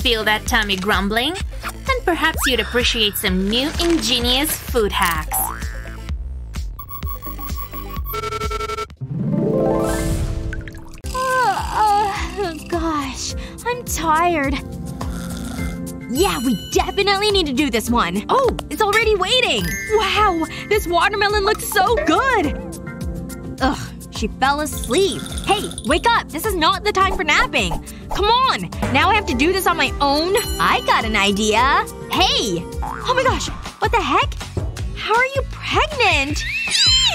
feel that tummy grumbling? Then perhaps you'd appreciate some new ingenious food hacks. Oh, oh, gosh. I'm tired. Yeah, we definitely need to do this one. Oh, it's already waiting! Wow! This watermelon looks so good! Ugh, she fell asleep. Hey, wake up! This is not the time for napping! Come on! Now I have to do this on my own? I got an idea! Hey! Oh my gosh! What the heck? How are you pregnant?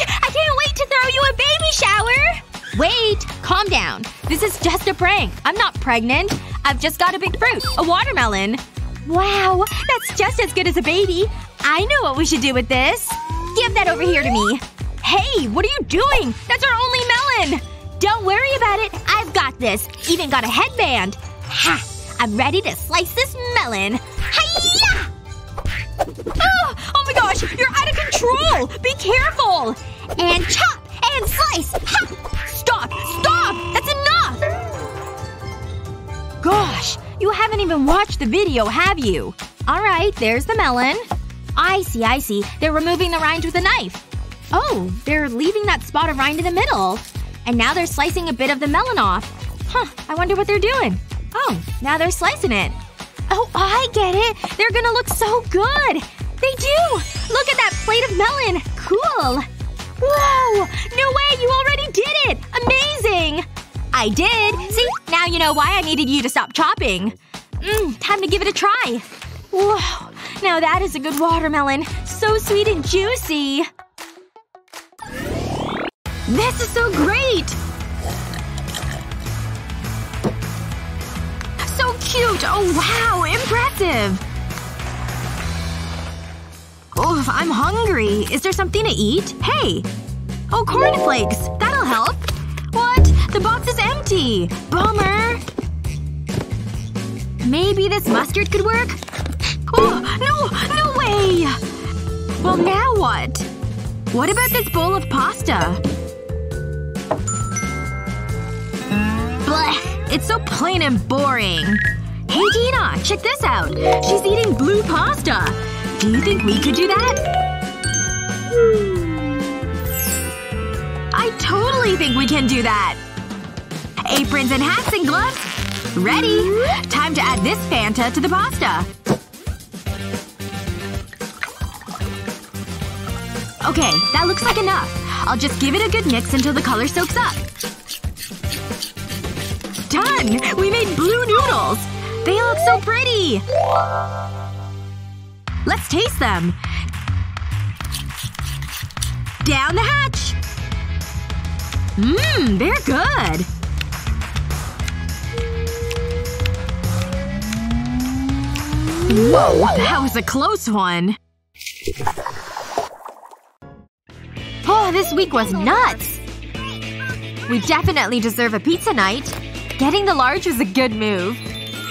I can't wait to throw you a baby shower! Wait! Calm down. This is just a prank. I'm not pregnant. I've just got a big fruit. A watermelon. Wow. That's just as good as a baby. I know what we should do with this. Give that over here to me. Hey! What are you doing? That's our only melon! Don't worry about it. I've got this. Even got a headband. Ha! I'm ready to slice this melon. Hiya! Oh! Oh my gosh! You're out of control! Be careful! And chop! And slice! Ha! Stop! Stop! That's enough! Gosh. You haven't even watched the video, have you? Alright, there's the melon. I see, I see. They're removing the rind with a knife. Oh, they're leaving that spot of rind in the middle. And now they're slicing a bit of the melon off. Huh, I wonder what they're doing. Oh, now they're slicing it. Oh, I get it! They're gonna look so good! They do! Look at that plate of melon! Cool! Whoa! No way! You already did it! Amazing! I did! See? Now you know why I needed you to stop chopping. Mmm, time to give it a try. Whoa. Now that is a good watermelon. So sweet and juicy. This is so great! So cute! Oh wow! Impressive! Oh, I'm hungry. Is there something to eat? Hey! Oh, cornflakes! That'll help. What? The box is empty! Bummer! Maybe this mustard could work? Oh, no! No way! Well, now what? What about this bowl of pasta? Blech! It's so plain and boring. Hey, Tina! Check this out! She's eating blue pasta! Do you think we could do that? I totally think we can do that! Aprons and hats and gloves. Ready! Time to add this Fanta to the pasta. Okay, that looks like enough. I'll just give it a good mix until the color soaks up. Done! We made blue noodles! They look so pretty! Let's taste them. Down the hatch! Mmm, they're good. Whoa, that was a close one. Oh, this week was nuts! We definitely deserve a pizza night. Getting the large was a good move.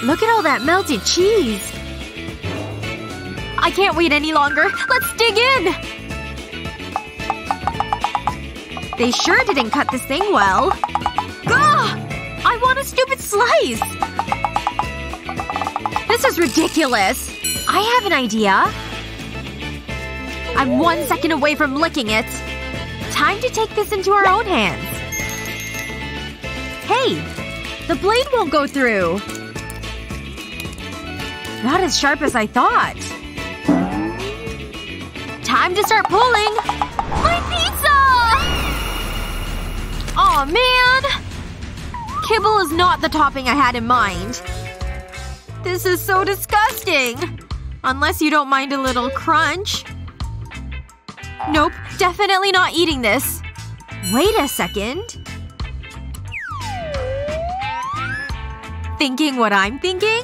Look at all that melted cheese. I can't wait any longer. Let's dig in! They sure didn't cut this thing well. Gah! I want a stupid slice! This is ridiculous. I have an idea. I'm one second away from licking it. Time to take this into our own hands. Hey! The blade won't go through. Not as sharp as I thought. Time to start pulling! My pizza! Aw, man! Kibble is not the topping I had in mind. This is so disgusting. Unless you don't mind a little crunch. Nope. Definitely not eating this. Wait a second. Thinking what I'm thinking?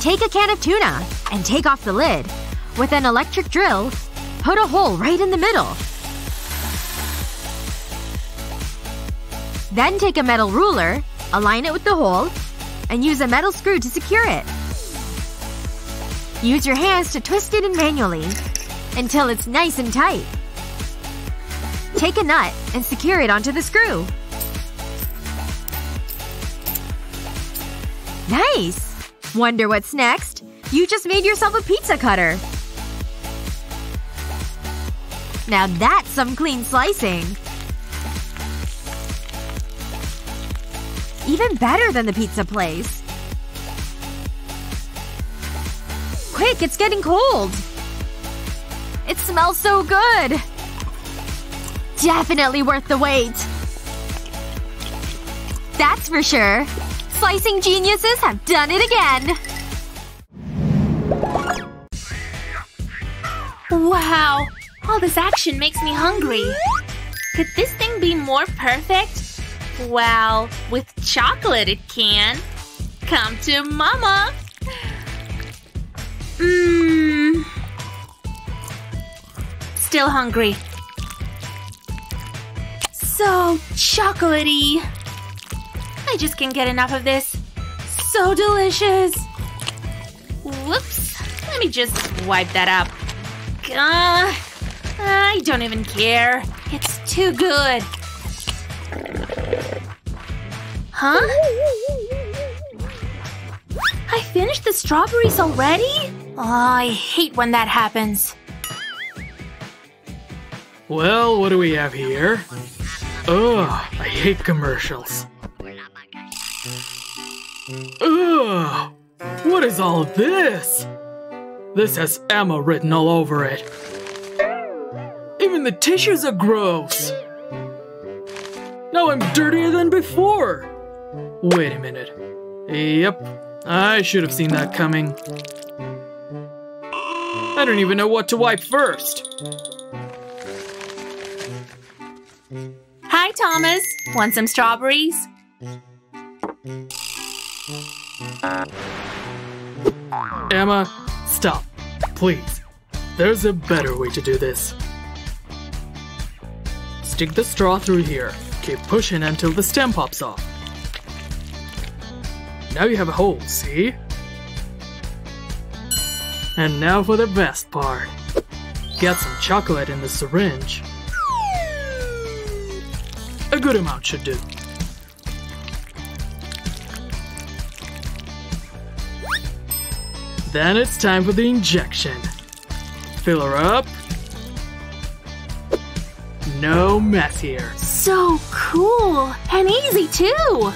Take a can of tuna and take off the lid. With an electric drill, put a hole right in the middle. Then take a metal ruler, align it with the hole, and use a metal screw to secure it. Use your hands to twist it in manually until it's nice and tight. Take a nut and secure it onto the screw. Nice! Wonder what's next? You just made yourself a pizza cutter. Now that's some clean slicing. Even better than the pizza place. Quick, it's getting cold! It smells so good! Definitely worth the wait. That's for sure. Slicing geniuses have done it again! Wow! All this action makes me hungry. Could this thing be more perfect? Well, with chocolate it can. Come to mama! Mmm. Still hungry. So chocolatey. I just can't get enough of this. So delicious. Whoops. Let me just wipe that up. Uh, I don't even care. It's too good. Huh? I finished the strawberries already? Oh, I hate when that happens. Well, what do we have here? Ugh, I hate commercials. Ugh, what is all this? This has Emma written all over it. Even the tissues are gross. Now I'm dirtier than before. Wait a minute. Yep, I should have seen that coming. I don't even know what to wipe first. Hi, Thomas. Want some strawberries? Emma, stop. Please. There's a better way to do this. Stick the straw through here. Keep pushing until the stem pops off. Now you have a hole, see? And now for the best part. Get some chocolate in the syringe. A good amount should do. Then it's time for the injection. Fill her up. No mess here. So cool! And easy, too!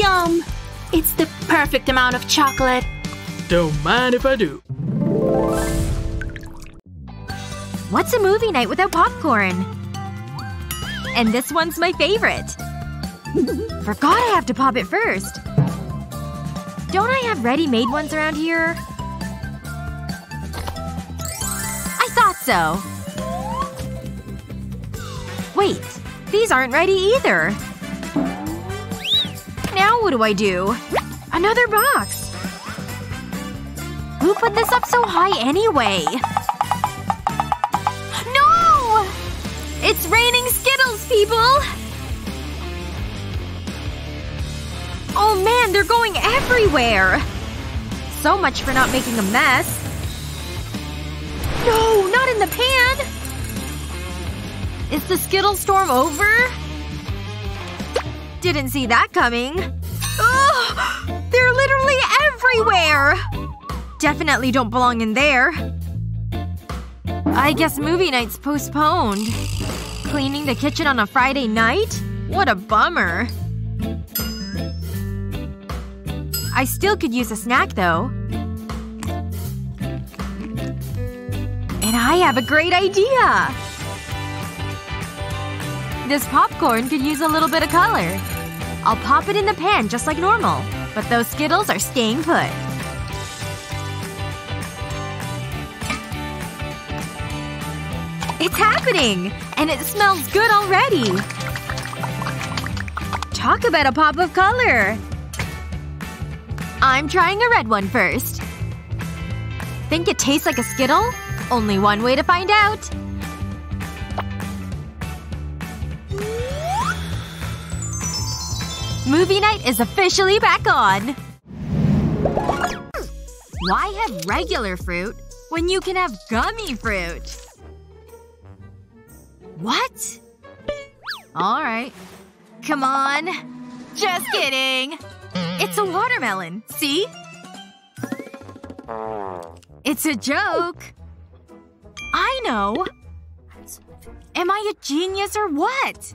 Yum! It's the perfect amount of chocolate. Don't mind if I do. What's a movie night without popcorn? And this one's my favorite. Forgot I have to pop it first. Don't I have ready-made ones around here? I thought so. Wait. These aren't ready either. Now what do I do? Another box. Who put this up so high anyway? People! Oh man, they're going everywhere! So much for not making a mess. No, not in the pan! Is the Skittle storm over? Didn't see that coming. Ugh! They're literally everywhere! Definitely don't belong in there. I guess movie night's postponed. Cleaning the kitchen on a Friday night? What a bummer. I still could use a snack, though. And I have a great idea! This popcorn could use a little bit of color. I'll pop it in the pan just like normal. But those Skittles are staying put. It's happening! And it smells good already! Talk about a pop of color! I'm trying a red one first. Think it tastes like a Skittle? Only one way to find out. Movie night is officially back on! Why have regular fruit when you can have gummy fruit? What? Alright. Come on. Just kidding. It's a watermelon. See? It's a joke. I know. Am I a genius or what?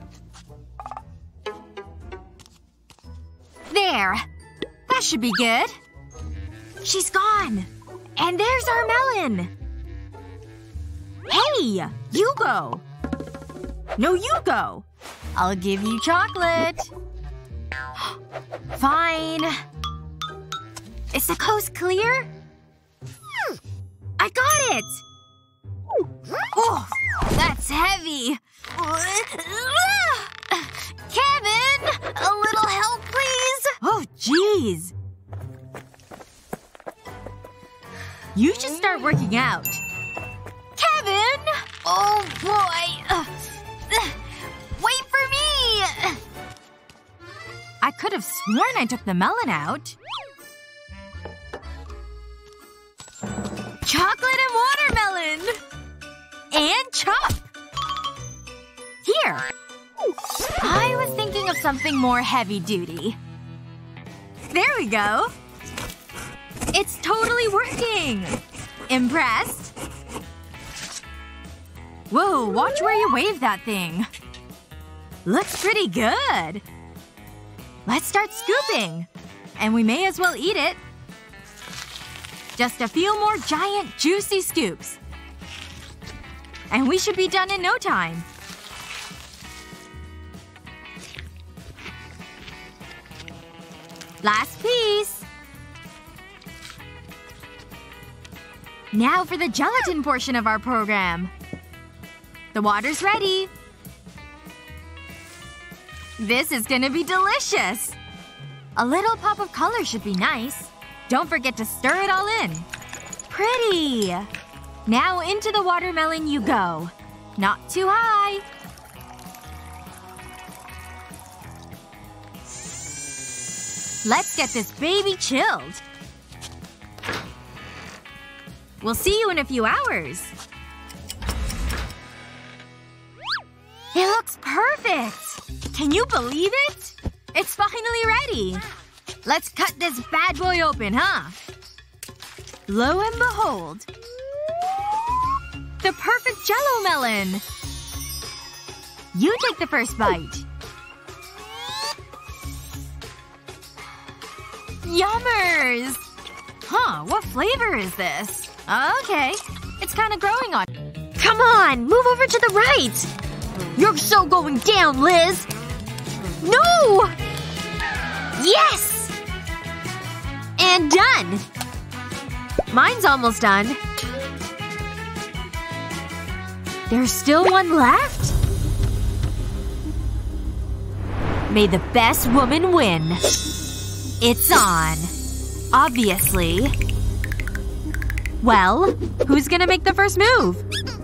There. That should be good. She's gone. And there's our melon. Hey! You go. No, you go. I'll give you chocolate. Fine. Is the coast clear? Hmm, I got it! Oh, that's heavy. Kevin! A little help, please? Oh, jeez. You should start working out. Kevin! Oh, boy. Could have sworn I took the melon out. Chocolate and watermelon! And chop! Here. I was thinking of something more heavy-duty. There we go. It's totally working! Impressed? Whoa, watch where you wave that thing. Looks pretty good. Let's start scooping. And we may as well eat it. Just a few more giant, juicy scoops. And we should be done in no time. Last piece. Now for the gelatin portion of our program. The water's ready. This is gonna be delicious! A little pop of color should be nice. Don't forget to stir it all in. Pretty! Now into the watermelon you go. Not too high. Let's get this baby chilled. We'll see you in a few hours. It looks perfect! Can you believe it? It's finally ready! Let's cut this bad boy open, huh? Lo and behold. The perfect jello melon! You take the first bite. Yummers! Huh, what flavor is this? Okay. It's kinda growing on Come on! Move over to the right! You're so going down, Liz! No! Yes! And done! Mine's almost done. There's still one left? May the best woman win. It's on. Obviously. Well, who's gonna make the first move?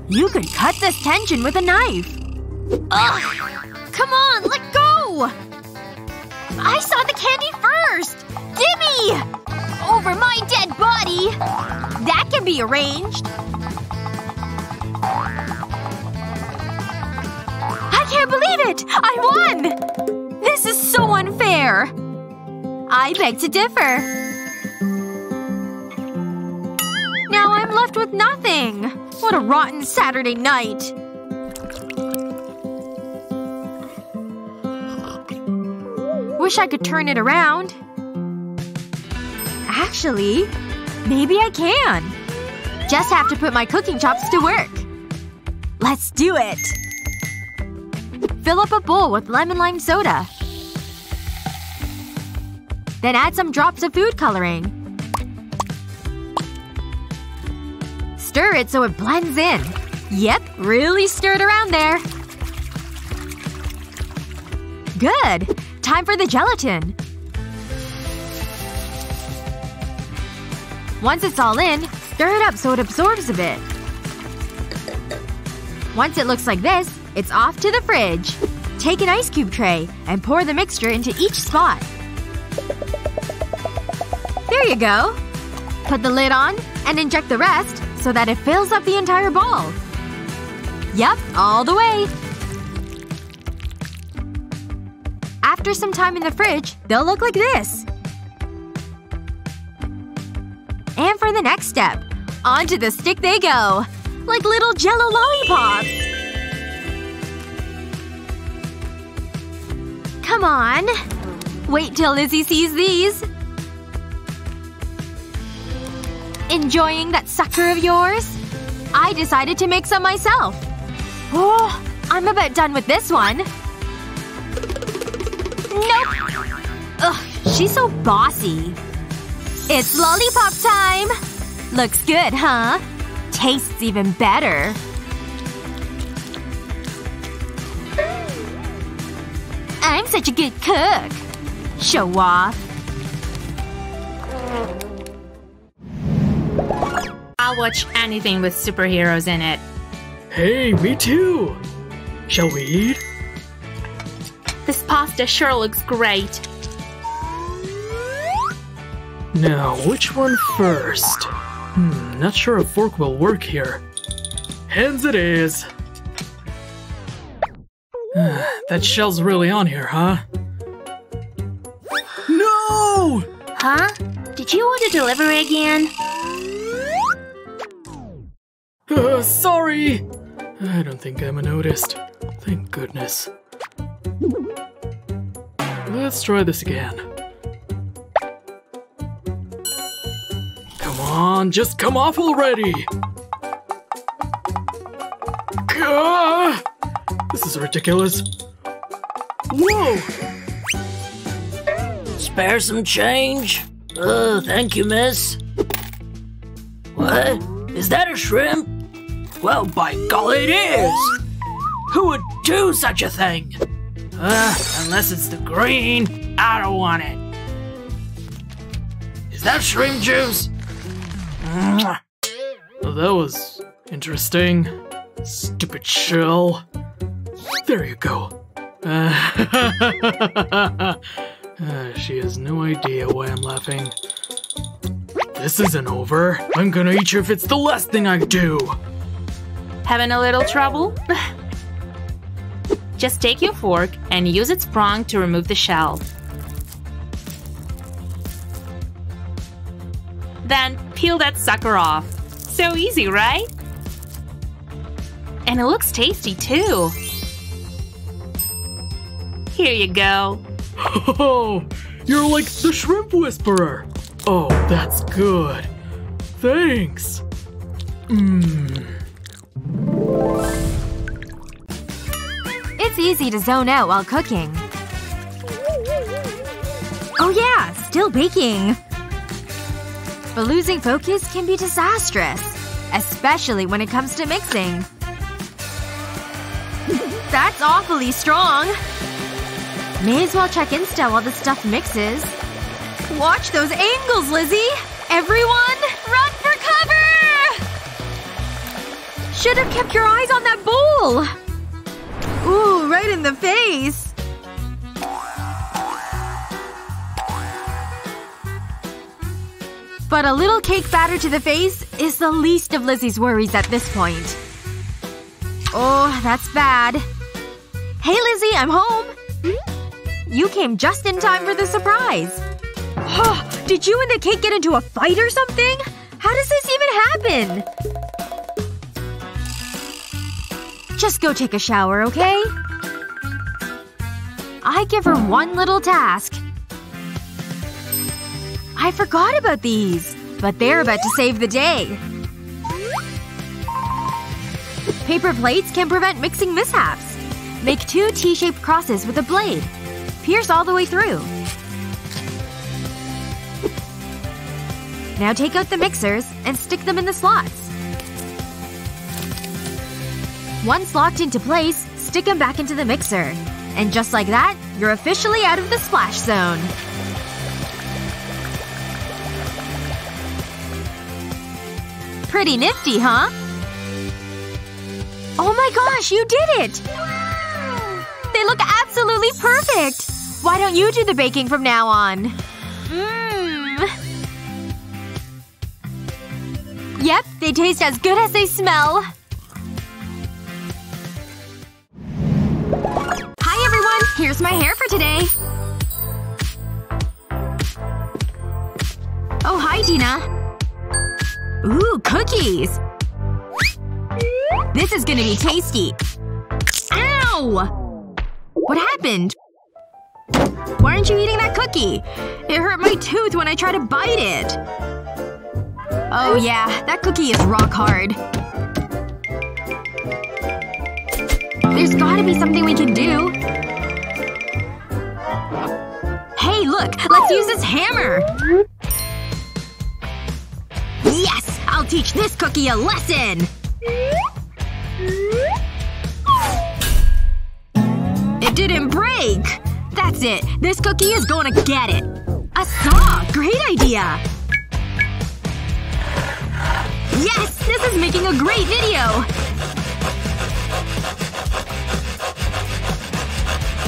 You could cut this tension with a knife. Ugh! Come on, let! I saw the candy first! Gimme! Over my dead body! That can be arranged. I can't believe it! I won! This is so unfair. I beg to differ. Now I'm left with nothing. What a rotten Saturday night. Wish I could turn it around. Actually, maybe I can. Just have to put my cooking chops to work. Let's do it. Fill up a bowl with lemon lime soda. Then add some drops of food coloring. Stir it so it blends in. Yep, really stir it around there. Good. Time for the gelatin. Once it's all in, stir it up so it absorbs a bit. Once it looks like this, it's off to the fridge. Take an ice cube tray and pour the mixture into each spot. There you go. Put the lid on and inject the rest so that it fills up the entire ball. Yep, all the way. after some time in the fridge, they'll look like this. And for the next step. Onto the stick they go! Like little jello lollipops! Come on. Wait till Lizzie sees these. Enjoying that sucker of yours? I decided to make some myself. Oh, I'm about done with this one. Nope. Ugh, she's so bossy. It's lollipop time! Looks good, huh? Tastes even better. I'm such a good cook. Show off. I'll watch anything with superheroes in it. Hey, me too! Shall we eat? This pasta sure looks great. Now, which one first? Hmm, not sure a fork will work here. Hands it is! that shell's really on here, huh? No! Huh? Did you want to deliver again? Uh, sorry! I don't think Emma noticed. Thank goodness. Let's try this again. Come on, just come off already! Gah! This is ridiculous. Whoa! Spare some change? Uh, thank you, miss. What? Is that a shrimp? Well, by golly, it is! Who would do such a thing? Uh, unless it's the green, I don't want it. Is that shrimp juice? Well, that was interesting. Stupid shell. There you go. Uh, uh, she has no idea why I'm laughing. This isn't over. I'm gonna eat you if it's the last thing I do. Having a little trouble? Just take your fork and use its prong to remove the shell. Then peel that sucker off. So easy, right? And it looks tasty too. Here you go. Oh, you're like the shrimp whisperer. Oh, that's good. Thanks. Mmm. Easy to zone out while cooking. Oh yeah, still baking. But losing focus can be disastrous. Especially when it comes to mixing. That's awfully strong. May as well check Insta while the stuff mixes. Watch those angles, Lizzie! Everyone, run for cover! Should have kept your eyes on that bowl! Ooh, right in the face! But a little cake batter to the face is the least of Lizzie's worries at this point. Oh, that's bad. Hey Lizzie, I'm home! You came just in time for the surprise. Did you and the cake get into a fight or something? How does this even happen? Just go take a shower, okay? I give her one little task. I forgot about these. But they're about to save the day. Paper plates can prevent mixing mishaps. Make two T-shaped crosses with a blade. Pierce all the way through. Now take out the mixers and stick them in the slots. Once locked into place, stick them back into the mixer. And just like that, you're officially out of the splash zone. Pretty nifty, huh? Oh my gosh, you did it! They look absolutely perfect! Why don't you do the baking from now on? Mmm. Yep, they taste as good as they smell. My hair for today. Oh, hi, Dina. Ooh, cookies! This is gonna be tasty. Ow! What happened? Why aren't you eating that cookie? It hurt my tooth when I tried to bite it. Oh yeah, that cookie is rock hard. There's gotta be something we can do. Hey, look! Let's use this hammer! Yes! I'll teach this cookie a lesson! It didn't break! That's it. This cookie is gonna get it. A saw! Great idea! Yes! This is making a great video!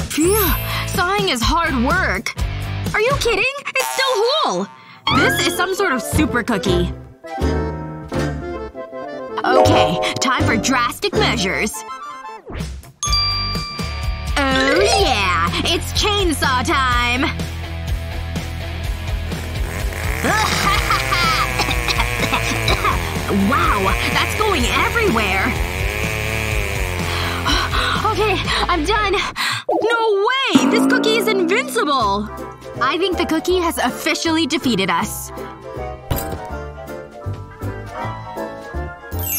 Phew. Sawing is hard work. Are you kidding? It's still whole! This is some sort of super cookie. Okay, time for drastic measures. Oh yeah! It's chainsaw time! wow, that's going everywhere! Okay, I'm done. No way! This cookie is invincible! I think the cookie has officially defeated us.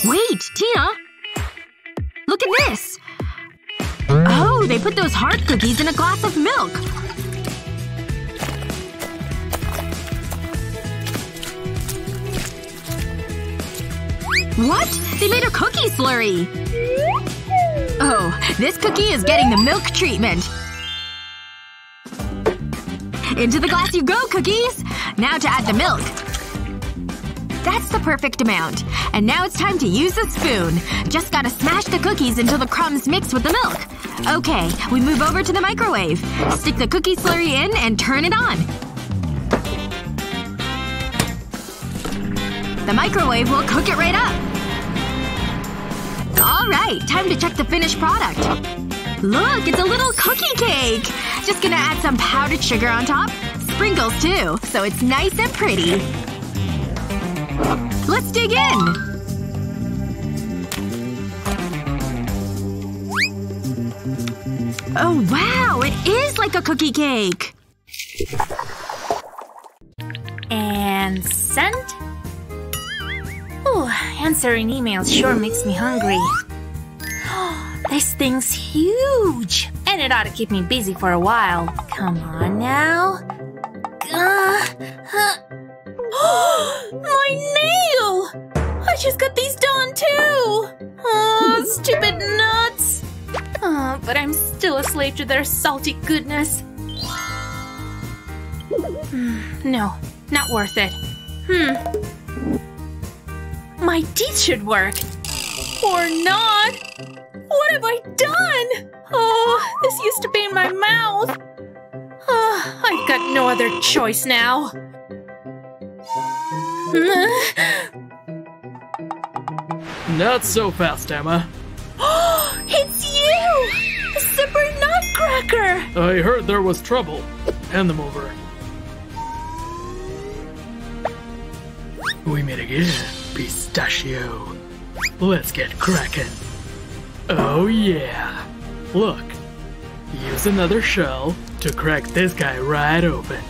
Wait, Tina! Look at this! Oh, they put those hard cookies in a glass of milk. What? They made a cookie slurry! Oh, this cookie is getting the milk treatment. Into the glass you go, cookies! Now to add the milk. That's the perfect amount. And now it's time to use a spoon. Just gotta smash the cookies until the crumbs mix with the milk. Okay, we move over to the microwave. Stick the cookie slurry in and turn it on. The microwave will cook it right up. Alright, time to check the finished product. Look, it's a little cookie cake! Just gonna add some powdered sugar on top. Sprinkles too, so it's nice and pretty. Let's dig in! Oh wow, it is like a cookie cake! And send? Ooh, answering emails sure makes me hungry. This thing's huge! And it ought to keep me busy for a while. Come on now. Uh, uh. My nail! I just got these done too! Oh, stupid nuts! Oh, but I'm still a slave to their salty goodness. Hmm, no, not worth it. Hmm. My teeth should work. Or not. What have I done? Oh, this used to be in my mouth. Oh, I've got no other choice now. Not so fast, Emma. it's you! Super Nutcracker! I heard there was trouble. Hand them over. We meet again, pistachio. Let's get cracking. Oh yeah. Look. Use another shell to crack this guy right open.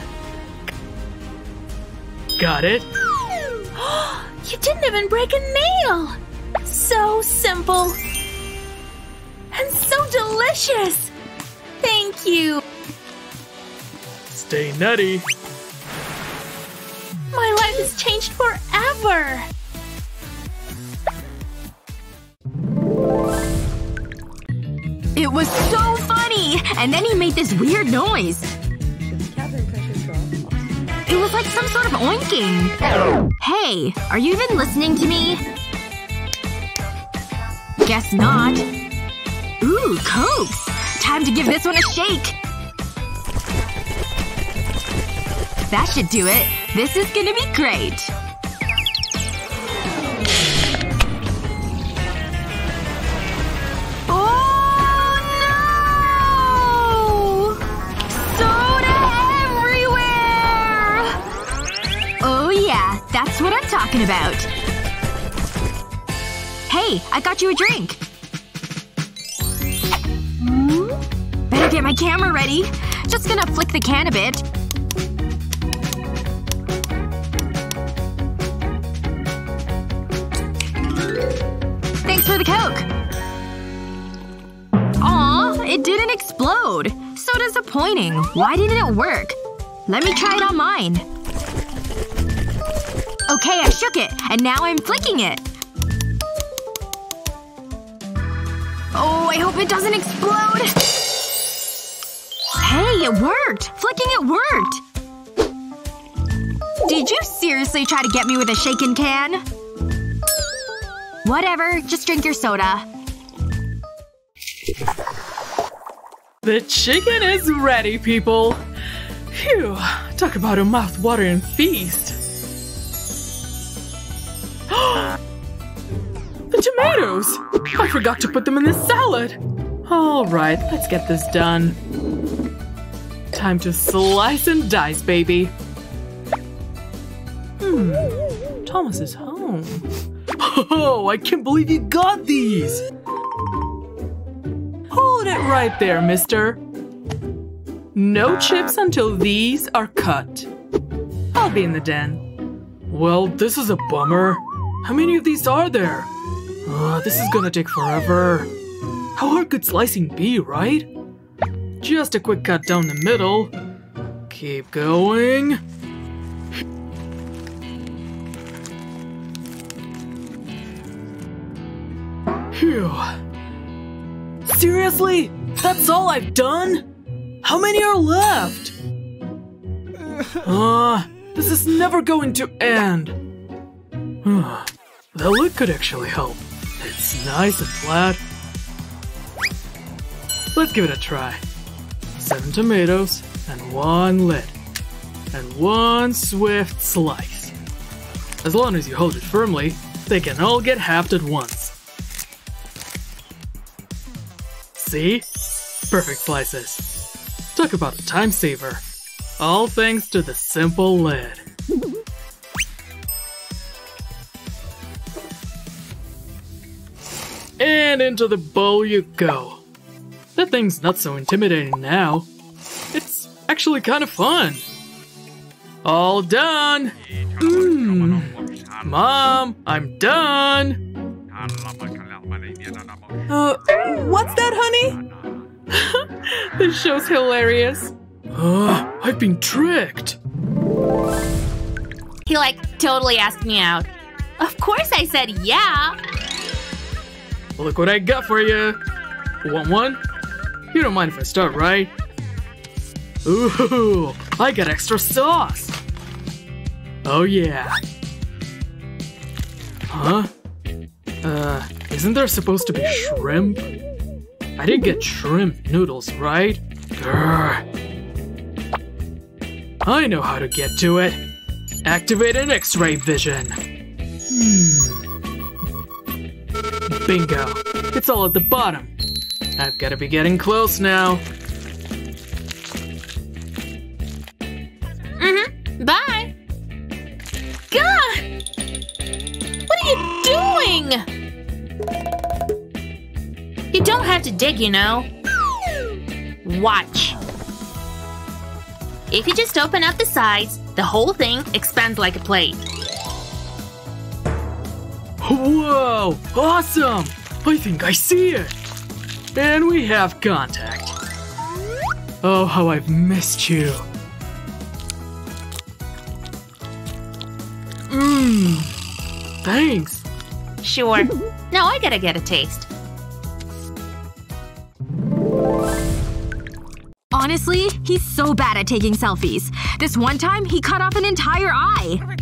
Got it? you didn't even break a nail! So simple. And so delicious! Thank you! Stay nutty. My life has changed forever! It was so funny! And then he made this weird noise. It was like some sort of oinking. Hey, are you even listening to me? Guess not. Ooh, cokes! Time to give this one a shake! That should do it. This is gonna be great. Talking about. Hey, I got you a drink. Hmm? Better get my camera ready. Just gonna flick the can a bit. Thanks for the Coke. Aw, it didn't explode. So disappointing. Why didn't it work? Let me try it on mine. Okay, I shook it. And now I'm flicking it. Oh, I hope it doesn't explode. Hey, it worked! Flicking it worked! Did you seriously try to get me with a shaken can? Whatever, just drink your soda. The chicken is ready, people! Phew, talk about a mouth-watering feast. Tomatoes! I forgot to put them in the salad! Alright, let's get this done. Time to slice and dice, baby. Hmm, Thomas is home. Oh, I can't believe you got these! Hold it right there, mister. No chips until these are cut. I'll be in the den. Well, this is a bummer. How many of these are there? Uh, this is gonna take forever. How hard could slicing be, right? Just a quick cut down the middle. Keep going. Phew. Seriously? That's all I've done? How many are left? Uh, this is never going to end. the lid could actually help. It's nice and flat. Let's give it a try. Seven tomatoes and one lid. And one swift slice. As long as you hold it firmly, they can all get halved at once. See? Perfect slices. Talk about a time saver. All thanks to the simple lid. And into the bowl you go. That thing's not so intimidating now. It's actually kind of fun. All done! Mmm. Mom, I'm done! Uh, what's that, honey? this show's hilarious. Uh, I've been tricked. He like totally asked me out. Of course I said yeah. Look what I got for you. Want one? You don't mind if I start, right? Ooh, I got extra sauce. Oh yeah. Huh? Uh, isn't there supposed to be shrimp? I didn't get shrimp noodles, right? Grr. I know how to get to it. Activate an X-ray vision. Hmm. Bingo. It's all at the bottom. I've got to be getting close now. Mm-hmm. Bye. God! What are you doing? You don't have to dig, you know. Watch. If you just open up the sides, the whole thing expands like a plate. Whoa! Awesome! I think I see it! And we have contact. Oh, how I've missed you. Mmm. Thanks. Sure. Now I gotta get a taste. Honestly, he's so bad at taking selfies. This one time, he cut off an entire eye.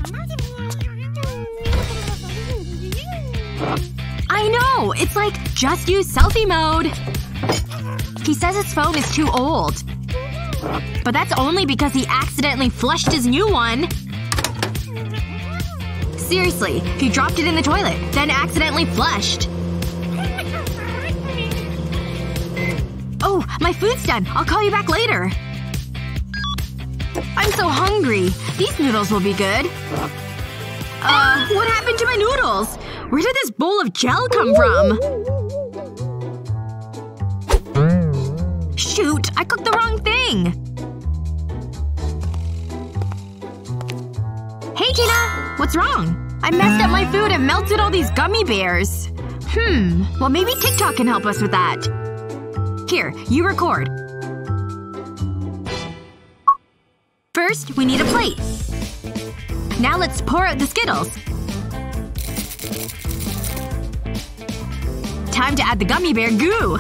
I know! It's like, just use selfie mode. He says his phone is too old. But that's only because he accidentally flushed his new one. Seriously, he dropped it in the toilet, then accidentally flushed. Oh, my food's done. I'll call you back later. I'm so hungry. These noodles will be good. Uh, what happened to my noodles? Where did this bowl of gel come from? Shoot! I cooked the wrong thing! Hey, Tina! What's wrong? I messed up my food and melted all these gummy bears. Hmm. Well, maybe TikTok can help us with that. Here, you record. First, we need a plate. Now let's pour out the Skittles. Time to add the gummy bear goo.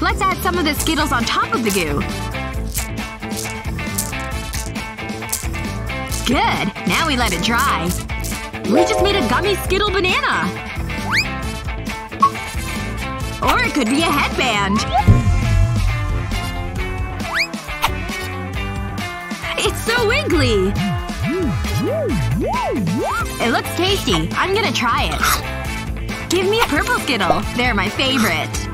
Let's add some of the Skittles on top of the goo. Good. Now we let it dry. We just made a gummy Skittle banana. Or it could be a headband. It's so wiggly! It looks tasty. I'm gonna try it. Give me a purple Skittle. They're my favorite.